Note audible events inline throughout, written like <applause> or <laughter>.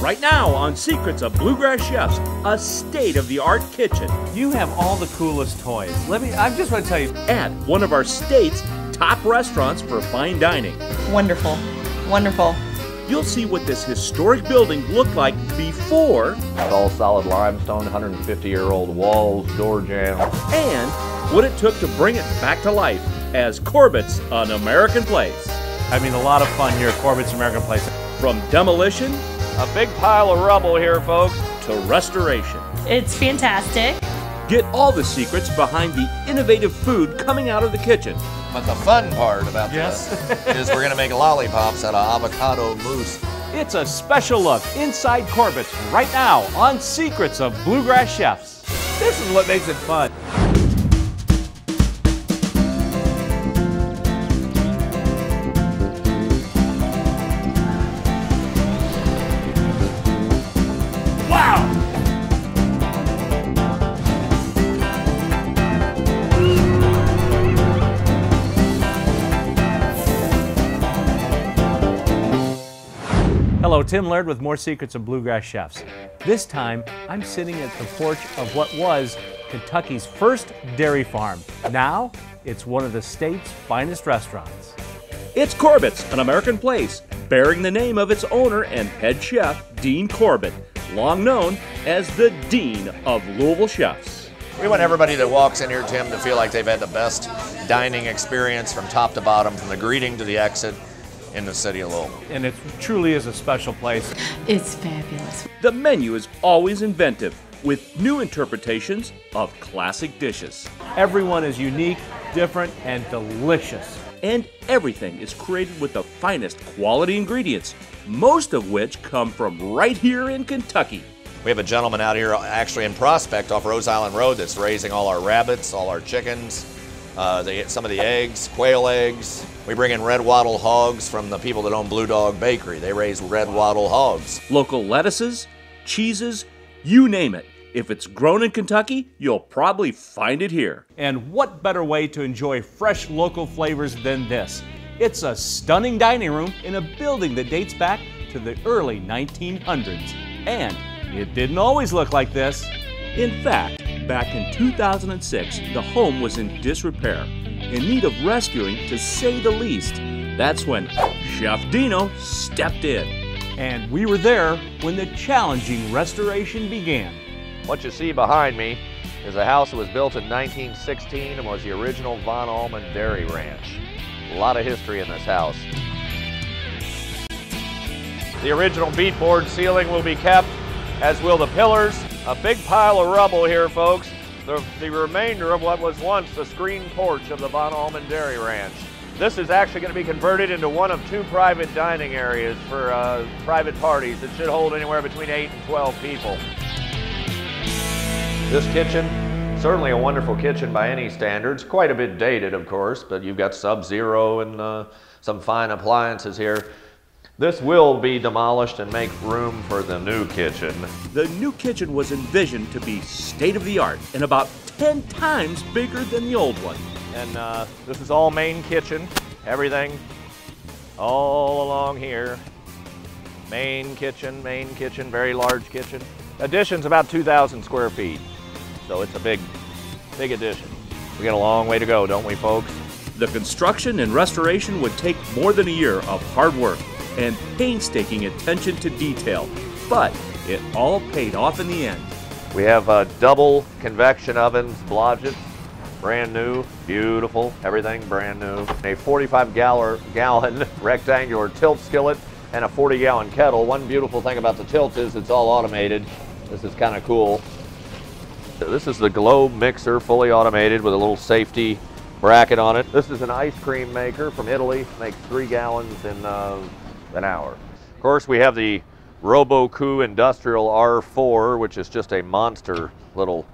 right now on Secrets of Bluegrass Chefs, a state of the art kitchen. You have all the coolest toys. Let me, I just want to tell you. At one of our state's top restaurants for fine dining. Wonderful. Wonderful. You'll see what this historic building looked like before. It's all solid limestone, 150 year old walls, door jambs. And what it took to bring it back to life as Corbett's An American Place. I mean, a lot of fun here at Corbett's American Place. From demolition, a big pile of rubble here, folks, to restoration. It's fantastic. Get all the secrets behind the innovative food coming out of the kitchen. But the fun part about yes. this is we're going to make lollipops out of avocado mousse. It's a special look inside Corbett's right now on Secrets of Bluegrass Chefs. This is what makes it fun. Tim Laird with more Secrets of Bluegrass Chefs. This time, I'm sitting at the porch of what was Kentucky's first dairy farm. Now, it's one of the state's finest restaurants. It's Corbett's, an American place, bearing the name of its owner and head chef, Dean Corbett, long known as the Dean of Louisville Chefs. We want everybody that walks in here, Tim, to feel like they've had the best dining experience from top to bottom, from the greeting to the exit in the city of Louisville. And it truly is a special place. It's fabulous. The menu is always inventive, with new interpretations of classic dishes. Everyone is unique, different, and delicious. And everything is created with the finest quality ingredients, most of which come from right here in Kentucky. We have a gentleman out here actually in Prospect off Rose Island Road that's raising all our rabbits, all our chickens, uh, they, get some of the eggs, quail eggs. We bring in red wattle hogs from the people that own Blue Dog Bakery. They raise red wattle hogs. Local lettuces, cheeses, you name it. If it's grown in Kentucky, you'll probably find it here. And what better way to enjoy fresh local flavors than this? It's a stunning dining room in a building that dates back to the early 1900s. And it didn't always look like this. In fact, back in 2006, the home was in disrepair, in need of rescuing to say the least. That's when Chef Dino stepped in. And we were there when the challenging restoration began. What you see behind me is a house that was built in 1916 and was the original Von Allmen Dairy Ranch. A lot of history in this house. The original beadboard ceiling will be kept, as will the pillars. A big pile of rubble here, folks. The, the remainder of what was once the screen porch of the Von Allmen Dairy Ranch. This is actually going to be converted into one of two private dining areas for uh, private parties. It should hold anywhere between 8 and 12 people. This kitchen, certainly a wonderful kitchen by any standards. Quite a bit dated, of course, but you've got Sub-Zero and uh, some fine appliances here. This will be demolished and make room for the new kitchen. The new kitchen was envisioned to be state of the art and about 10 times bigger than the old one. And uh, this is all main kitchen, everything all along here. Main kitchen, main kitchen, very large kitchen. Addition's about 2,000 square feet, so it's a big, big addition. We got a long way to go, don't we, folks? The construction and restoration would take more than a year of hard work and painstaking attention to detail, but it all paid off in the end. We have uh, double convection ovens, Blodgett's, brand new, beautiful, everything brand new. A 45 gallon, gallon <laughs> rectangular tilt skillet and a 40 gallon kettle. One beautiful thing about the tilt is it's all automated. This is kind of cool. This is the Globe mixer, fully automated with a little safety bracket on it. This is an ice cream maker from Italy, makes three gallons in uh, an hour. Of course, we have the Robot Coupe Industrial R4, which is just a monster little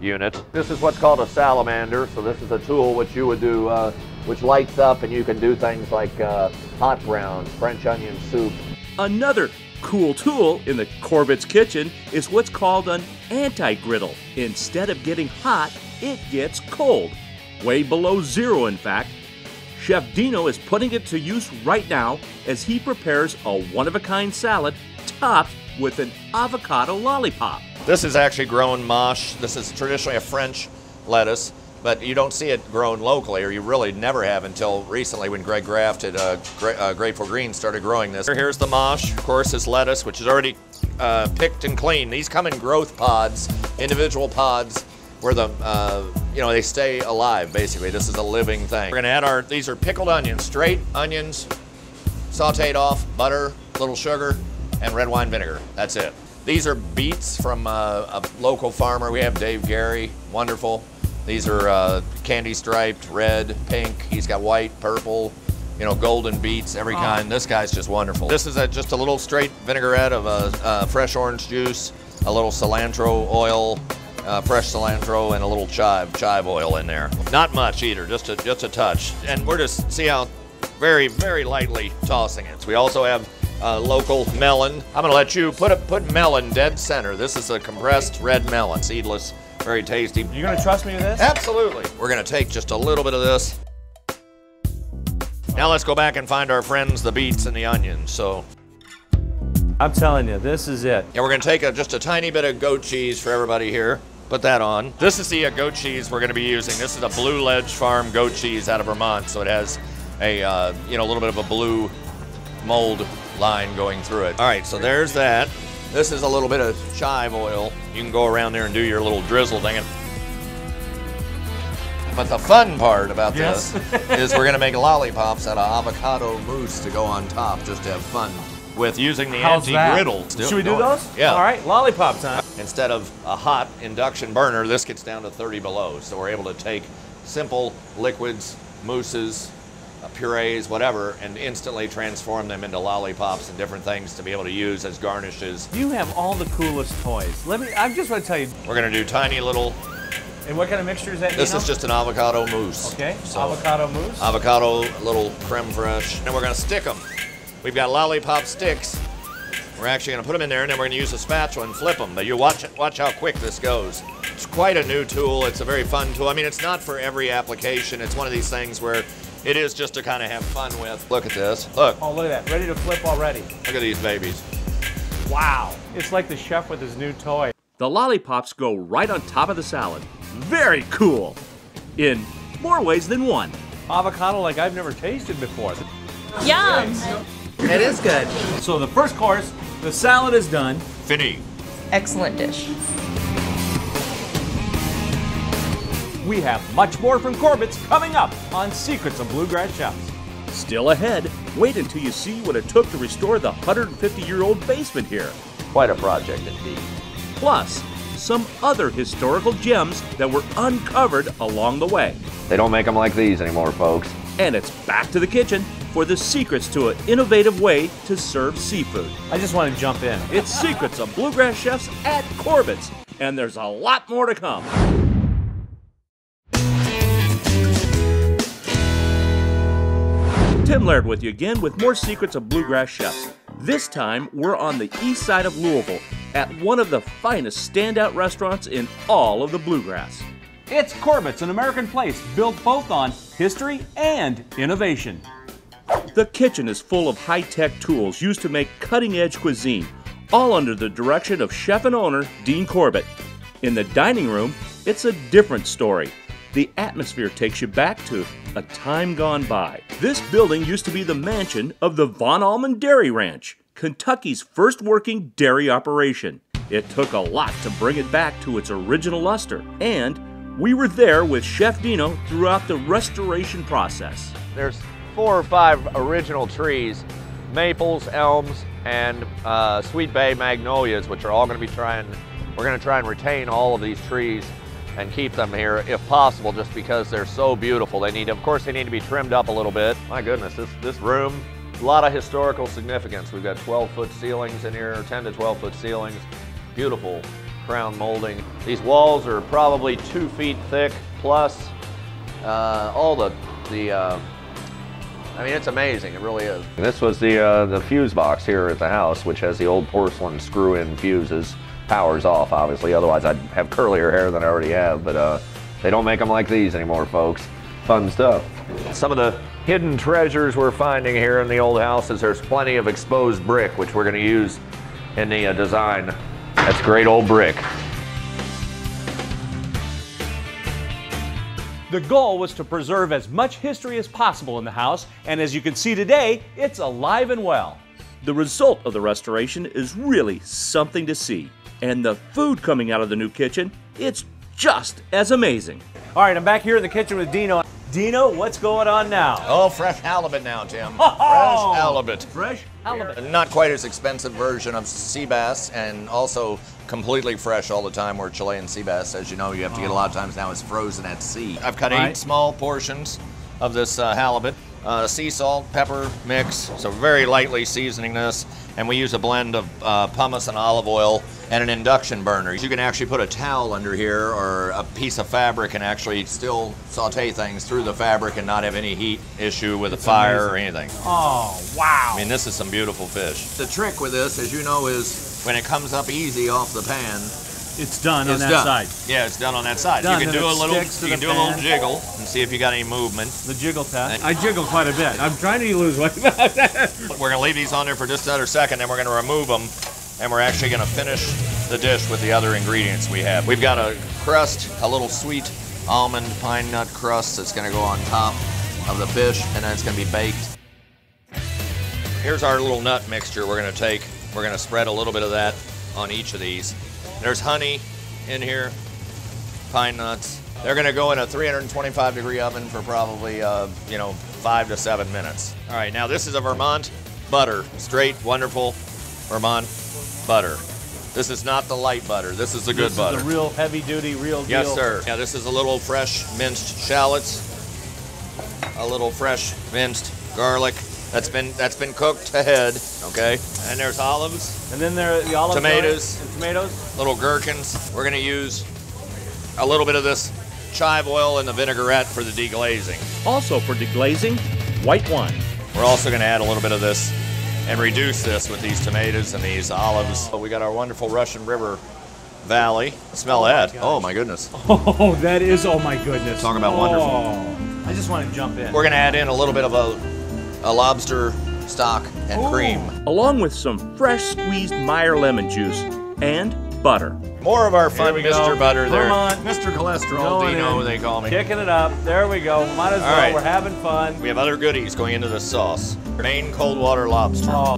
unit. This is what's called a salamander. So this is a tool which you would do, uh, which lights up and you can do things like uh, hot browns, French onion soup. Another cool tool in the Corbett's kitchen is what's called an anti-griddle. Instead of getting hot, it gets cold. Way below zero, in fact. Chef Dino is putting it to use right now as he prepares a one of a kind salad topped with an avocado lollipop. This is actually grown mâche. This is traditionally a French lettuce, but you don't see it grown locally, or you really never have until recently when Greg Graft at uh, Gra- uh, Grateful Green started growing this. Here's the mâche, of course, is lettuce, which is already uh, picked and clean. These come in growth pods, individual pods, where the uh, you know they stay alive. Basically, this is a living thing. We're gonna add our. These are pickled onions, straight onions, sauteed off, butter, little sugar, and red wine vinegar. That's it. These are beets from uh, a local farmer. We have Dave Gary, wonderful. These are uh, candy striped, red, pink. He's got white, purple, you know, golden beets, every kind. This guy's just wonderful. This is a, just a little straight vinaigrette of uh, uh, fresh orange juice, a little cilantro oil, uh, fresh cilantro, and a little chive chive oil in there. Not much either, just a just a touch. And we're just see how very very lightly tossing it. So we also have uh, local melon. I'm gonna let you put a, put melon dead center. This is a compressed red melon, seedless, very tasty. You gonna trust me with this? Absolutely. We're gonna take just a little bit of this. Now let's go back and find our friends, the beets and the onions. So I'm telling you, this is it. And we're gonna take a, just a tiny bit of goat cheese for everybody here. Put that on. This is the uh, goat cheese we're gonna be using. This is a Blue Ledge Farm goat cheese out of Vermont, so it has a uh, you know a little bit of a blue mold line going through it. All right, so there's that. This is a little bit of chive oil. You can go around there and do your little drizzle thing. But the fun part about Yes. this is we're gonna make lollipops out of avocado mousse to go on top, just to have fun with using the How's anti-griddle. Should we do those? Yeah. All right, lollipop time. Instead of a hot induction burner, this gets down to 30 below. So we're able to take simple liquids, mousses, uh, purees, whatever, and instantly transform them into lollipops and different things to be able to use as garnishes. You have all the coolest toys. Let me. I just want to tell you. We're gonna do tiny little. And what kind of mixture is that? This Dino? is just an avocado mousse. okay. So Avocado mousse. avocado, little creme fraiche, and we're gonna stick them. We've got lollipop sticks. We're actually gonna put them in there, and then we're gonna use a spatula and flip them. But you watch watch how quick this goes. It's quite a new tool. It's a very fun tool. I mean, it's not for every application. It's one of these things where it is just to kind of have fun with. Look at this. Look, oh, look at that. Ready to flip already. look at these babies. Wow. It's like the chef with his new toy. The lollipops go right on top of the salad. Very cool. In more ways than one. Avocado like I've never tasted before. Yum. It is good. So the first course, the salad is done. Fini. Excellent dish. We have much more from Corbett's coming up on Secrets of Bluegrass Chefs. Still ahead, wait until you see what it took to restore the 150 year old basement here. Quite a project indeed. Plus, some other historical gems that were uncovered along the way. They don't make them like these anymore, folks. And it's back to the kitchen for the secrets to an innovative way to serve seafood. I just want to jump in. It's Secrets of Bluegrass Chefs at Corbett's, and there's a lot more to come. Tim Laird with you again with more Secrets of Bluegrass Chefs. This time, we're on the east side of Louisville at one of the finest standout restaurants in all of the Bluegrass. It's Corbett's, an American place built both on history and innovation. The kitchen is full of high tech tools used to make cutting edge cuisine, all under the direction of chef and owner Dean Corbett. In the dining room, it's a different story. The atmosphere takes you back to a time gone by. This building used to be the mansion of the Von Allmen Dairy Ranch, Kentucky's first working dairy operation. It took a lot to bring it back to its original luster, and we were there with Chef Dino throughout the restoration process. There's four or five original trees, maples, elms, and uh, sweet bay magnolias, which are all going to be trying. We're going to try and retain all of these trees and keep them here if possible, just because they're so beautiful. They need, of course, they need to be trimmed up a little bit. My goodness, this this room, a lot of historical significance. We've got 12 foot ceilings in here, 10 to 12 foot ceilings, beautiful crown molding. These walls are probably two feet thick, plus uh, all the the. Uh, I mean, it's amazing. It really is. This was the uh, the fuse box here at the house, which has the old porcelain screw-in fuses. Powers off, obviously. Otherwise, I'd have curlier hair than I already have. But uh, they don't make them like these anymore, folks. Fun stuff. Some of the hidden treasures we're finding here in the old house is there's plenty of exposed brick, which we're going to use in the uh, design. That's great old brick. The goal was to preserve as much history as possible in the house, and as you can see today, it's alive and well. The result of the restoration is really something to see. And the food coming out of the new kitchen, it's just as amazing. All right, I'm back here in the kitchen with Dino. Dino, what's going on now? Oh, fresh halibut now, Tim. Oh! Fresh halibut. Fresh halibut. Not quite as expensive version of sea bass, and also completely fresh all the time. Where Chilean sea bass, as you know, you have to get a lot of times now it's frozen at sea. I've cut Right. eight small portions of this uh, halibut. Uh, sea salt, pepper mix, so very lightly seasoning this, and we use a blend of uh, pomace and olive oil and an induction burner. You can actually put a towel under here or a piece of fabric and actually still saute things through the fabric and not have any heat issue with a fire or anything. Oh, wow. I mean, this is some beautiful fish. The trick with this, as you know, is when it comes up easy off the pan, it's done on that done. side. Yeah, it's done on that side. Done, you can do a little, you can do a little jiggle and see if you got any movement. The jiggle test. I jiggle quite a bit. I'm trying to lose weight. <laughs> We're gonna leave these on there for just another second, then we're gonna remove them, and we're actually gonna finish the dish with the other ingredients we have. We've got a crust, a little sweet almond pine nut crust that's gonna go on top of the fish, and then it's gonna be baked. Here's our little nut mixture we're gonna take. We're gonna spread a little bit of that on each of these. There's honey in here, pine nuts. They're gonna go in a 325 degree oven for probably, uh, you know, five to seven minutes. All right, now this is a Vermont butter, straight, wonderful Vermont butter. This is not the light butter. This is the good this butter. is the real heavy duty, real deal. Yes, sir. Yeah, this is a little fresh minced shallots, a little fresh minced garlic that's been that's been cooked ahead. Okay, and there's olives, And then there are the olive Tomatoes. and tomatoes. little gherkins. We're gonna use a little bit of this chive oil and the vinaigrette for the deglazing. Also for deglazing, white wine. We're also gonna add a little bit of this and reduce this with these tomatoes and these olives. We got our wonderful Russian River Valley. Smell that. oh my oh, goodness. <laughs> Oh, that is, oh my goodness. Talk about wonderful. Oh, I just want to jump in. We're gonna add in a little bit of a, a lobster stock and cream. along with some fresh squeezed Meyer lemon juice and butter. More of our fun we go. Mr. Butter there. Vermont. Mr. Cholesterol, Going Dino, in. they call me. Kicking it up. There we go. Might as All well. right. We're having fun. We have other goodies going into the sauce. Maine cold water lobster. Oh,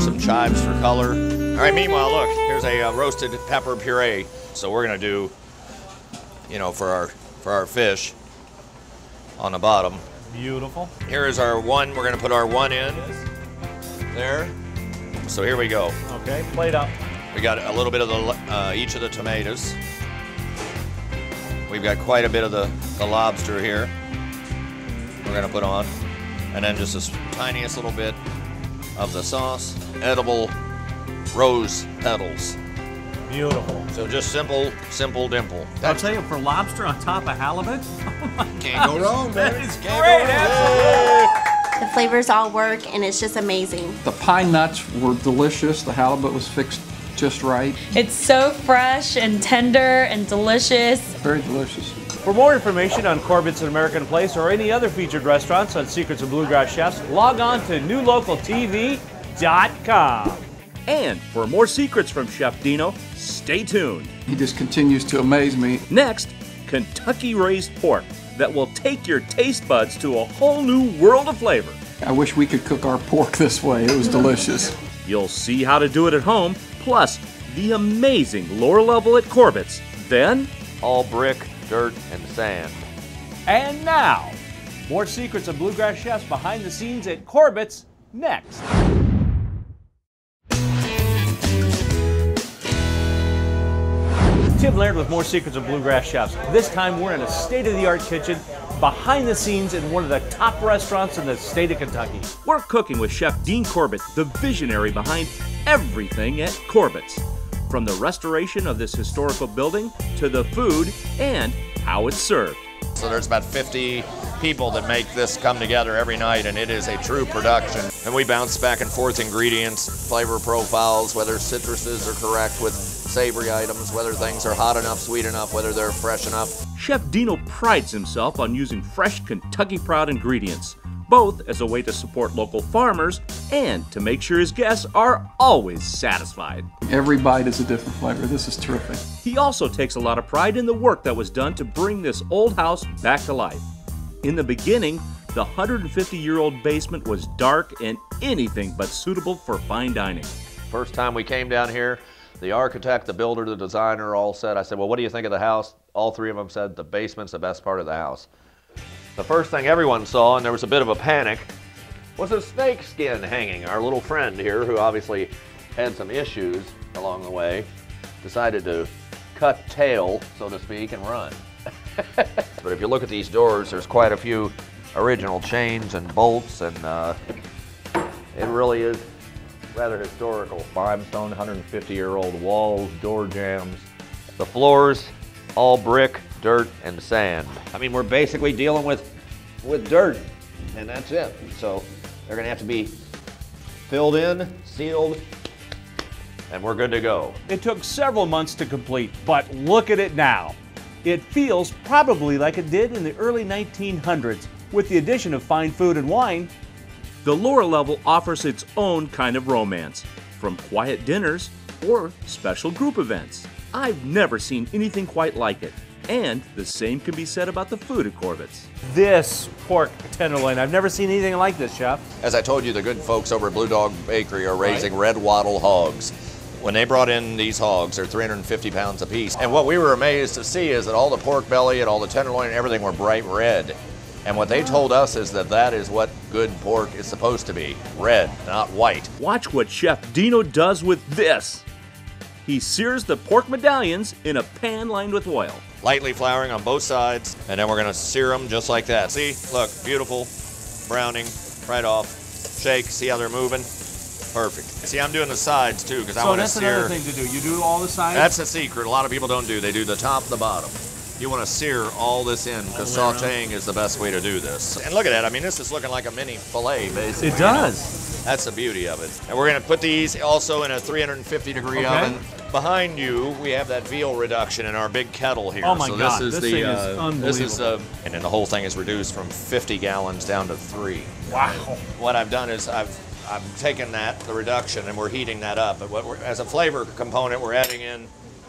Some chives for color. All right, meanwhile, look, here's a uh, roasted pepper puree. So we're gonna do, you know, for our for our fish on the bottom. Beautiful. Here is our one. We're gonna put our one in there. So here we go. Okay, plate up. We got a little bit of the uh, each of the tomatoes. We've got quite a bit of the, the lobster here. We're gonna put on, and then just this tiniest little bit of the sauce. Edible rose petals. Beautiful. So just simple, simple dimple. I'll tell you, for lobster on top of halibut, <laughs> oh Can't go wrong, that baby. is Can't great. Absolutely. The flavors all work and it's just amazing. The pine nuts were delicious. The halibut was fixed just right. It's so fresh and tender and delicious. Very delicious. For more information on Corbett's and American Place or any other featured restaurants on Secrets of Bluegrass Chefs, log on to newlocaltv.com. And for more secrets from Chef Dino, stay tuned. He just continues to amaze me. Next, Kentucky raised pork that will take your taste buds to a whole new world of flavor. I wish we could cook our pork <laughs> this way. It was delicious. You'll see how to do it at home, plus the amazing lore level at Corbett's. Then, All brick, dirt, and sand. And now, more secrets of Bluegrass Chefs behind the scenes at Corbett's next. Tim Laird with more secrets of Bluegrass Chefs. This time we're in a state of the art kitchen behind the scenes in one of the top restaurants in the state of Kentucky. we're cooking with Chef Dean Corbett, the visionary behind everything at Corbett's. From the restoration of this historical building to the food and how it's served. So there's about 50 people that make this come together every night, and it is a true production. And we bounce back and forth ingredients, flavor profiles, whether citruses are correct with savory items, whether things are hot enough, sweet enough, whether they're fresh enough. Chef Dino prides himself on using fresh Kentucky Proud ingredients, both as a way to support local farmers and to make sure his guests are always satisfied. Every bite is a different flavor. This is terrific. He also takes a lot of pride in the work that was done to bring this old house back to life. In the beginning, the 150 year old basement was dark and anything but suitable for fine dining. First time we came down here, the architect, the builder, the designer all said, I said, well, what do you think of the house? All three of them said the basement's the best part of the house. The first thing everyone saw, and there was a bit of a panic, was a snake skin hanging. Our little friend here, who obviously had some issues along the way, decided to cut tail, so to speak, and run. <laughs> but if you look at these doors, there's quite a few original chains and bolts, and uh, it really is rather historical. Limestone, 150 year old walls, door jambs. The floors, all brick, dirt, and sand. I mean, we're basically dealing with, with dirt, and that's it. So they're gonna have to be filled in, sealed, and we're good to go. It took several months to complete, but look at it now. It feels probably like it did in the early 1900s with the addition of fine food and wine. The lower level offers its own kind of romance, from quiet dinners or special group events. I've never seen anything quite like it. And the same can be said about the food at Corbett's. This pork tenderloin, I've never seen anything like this, Chef. As I told you, the good folks over at Blue Dog Bakery are raising red wattle hogs. When they brought in these hogs, they're 350 pounds apiece. And what we were amazed to see is that all the pork belly and all the tenderloin and everything were bright red. And what they told us is that that is what good pork is supposed to be red, not white. Watch what Chef Dino does with this. He sears the pork medallions in a pan lined with oil. Lightly flouring on both sides, and then we're gonna sear them just like that. See, look, beautiful browning right off. Shake, see how they're moving? Perfect. See, I'm doing the sides too because I want to sear. So that's sear. another thing to do. You do all the sides? That's a secret. A lot of people don't do. They do the top, the bottom. You want to sear all this in because All the sautéing is the best way to do this. And look at that. I mean, this is looking like a mini fillet, basically. It does. That's the beauty of it. And we're going to put these also in a 350 degree Okay. oven. Behind you, we have that veal reduction in our big kettle here. Oh my so God, this is this the thing is uh, this is uh, and then the whole thing is reduced from 50 gallons down to three. Wow. What I've done is I've I've taken that the reduction and we're heating that up. But what we're, as a flavor component, we're adding in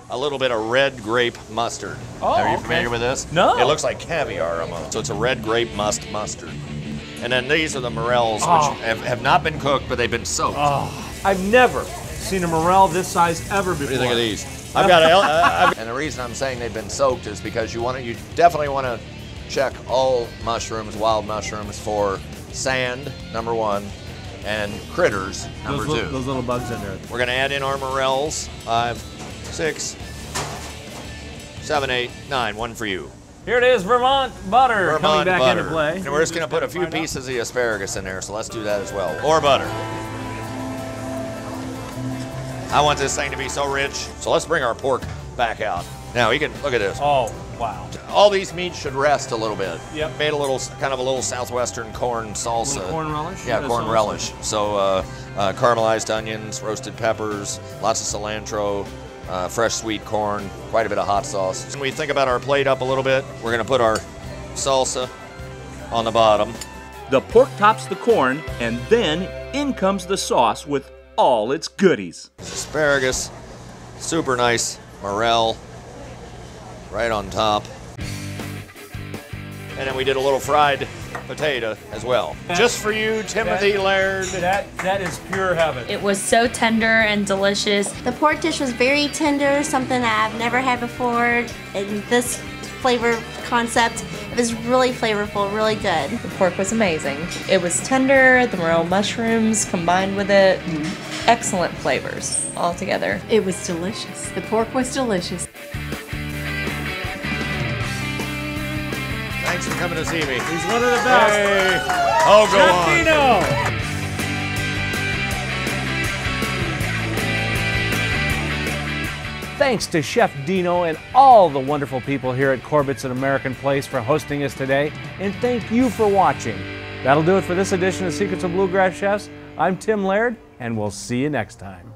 a little bit of red grape mustard. Oh, Are you okay. familiar with this? No. It looks like caviar almost. So it's a red grape must mustard. And then these are the morels, Oh. which have, have not been cooked, but they've been soaked. I've never seen a morel this size ever before. What do you think of these? I've got <laughs> a, uh, I've- and the reason I'm saying they've been soaked is because you want to, you definitely want to check all mushrooms, wild mushrooms for sand, number one, and critters, number Those, two. little, those little bugs in there. We're gonna add in our morels. Five, six, seven, eight, nine. One for you. Here it is, Vermont butter coming back butter. into play. And we're just gonna put a few pieces of the asparagus in there, so let's do that as well. Or butter. I want this thing to be so rich. So let's bring our pork back out. Now you can look at this. Oh, wow. All these meats should rest a little bit. Yep. Made a little, kind of a little southwestern corn salsa. Corn relish? Yeah, Yeah, corn salsa. relish. So uh, uh, caramelized onions, roasted peppers, lots of cilantro, uh, fresh sweet corn, quite a bit of hot sauce. When we think about our plate up a little bit, we're gonna put our salsa on the bottom. The pork tops the corn, and then in comes the sauce with all its goodies. Asparagus, super nice morel, right on top. And then we did a little fried potato as well. Just for you, Timothy Laird. That that is pure heaven. It was so tender and delicious. The pork dish was very tender, something that I've never had before. And this flavor concept, it was really flavorful, really good. The pork was amazing. It was tender, the morel mushrooms combined with it. Mm-hmm. Excellent flavors all together. It was delicious. The pork was delicious. Thanks for coming to see me. He's one of the best. Oh, go Chef on. Dino. Thanks to Chef Dino and all the wonderful people here at Corbett's at American Place for hosting us today, and thank you for watching. That'll do it for this edition of Secrets of Bluegrass Chefs. I'm Tim Laird, and we'll see you next time.